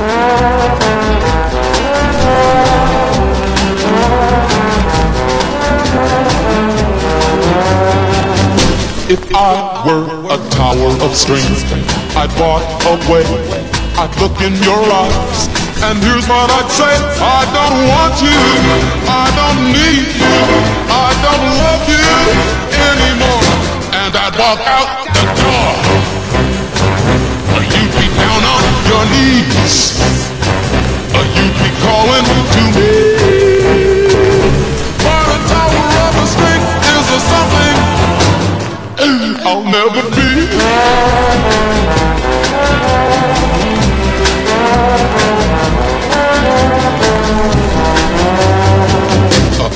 If I were a tower of strength, I'd walk away. I'd look in your eyes, and here's what I'd say: I don't want you, I don't need you, I don't love you anymore. And I'd walk out the door. To me. But a tower of strength is something I'll never be.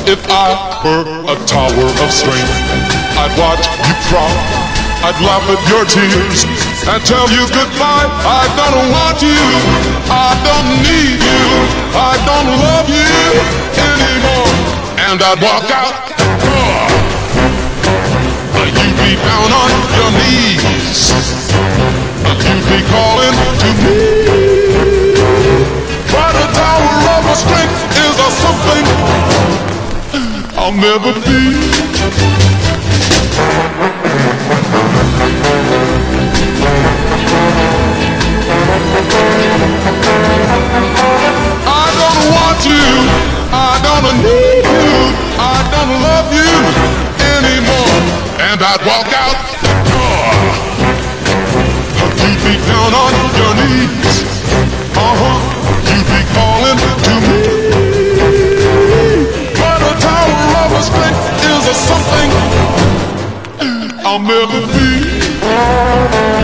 If I were a tower of strength, I'd watch you cry. I'd laugh at your tears and tell you goodbye. I don't want you. I don't need don't love you anymore. And I'd walk out the door. You'd be down on your knees. You'd be calling to me. But a tower of strength is a something I'll never be. I'd walk out the door. You'd be down on your knees. Uh-huh. You'd be calling to me. But a tower of strength is a something I'll never be.